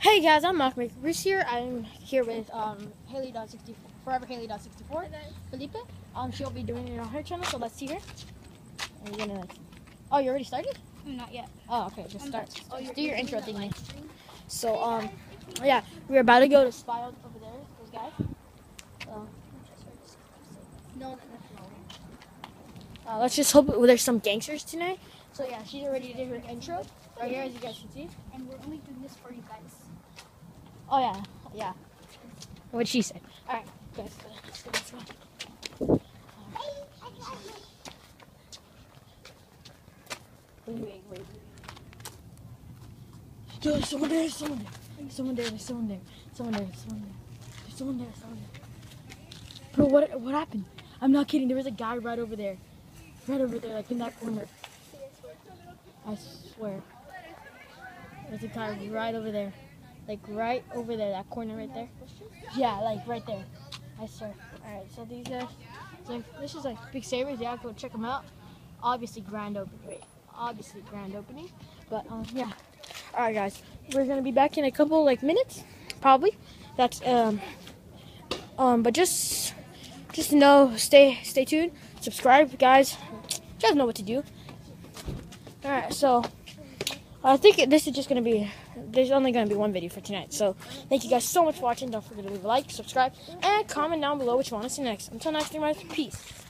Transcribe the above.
Hey guys, I'm Mark Bruce here. I'm here with um, Haley dot sixty four, Forever Haley dot sixty four. Felipe. Um, she'll be doing it on her channel, so let's see her. And you're gonna like. Oh, you already started? Not yet. Oh, okay. Just I'm start. Oh, just do your intro thingy. So um, yeah, we're about to go to spy over there. Those guys. No, uh, let's just hope there's some gangsters tonight. So yeah, she's already did her intro right here, as you guys can see. And we're only doing this for you guys. Oh yeah, yeah. What she said. All right, guys, uh, let's go. Let's go. Wait, wait, wait. Yo, there's someone there, someone there. Someone there, there's someone there. Someone there, someone there. There's someone there, someone there. Bro, what what happened? I'm not kidding. There was a guy right over there. Right over there, like in that corner. I swear. There's a guy right over there. Like right over there, that corner right there. Yeah, like right there. I swear. Alright, so these it's like, this is like Big Savers. Yeah, go check them out. Obviously, grand opening. Wait, obviously, grand opening. But, um, yeah. Alright, guys. We're going to be back in a couple, like, minutes. Probably. That's, um, um, but just, just know, stay, stay tuned. Subscribe, guys. You guys know what to do. Alright, so. I think this is just gonna be. There's only gonna be one video for tonight. So thank you guys so much for watching. Don't forget to leave a like, subscribe, and comment down below what you want to see next. Until next time, guys. Peace.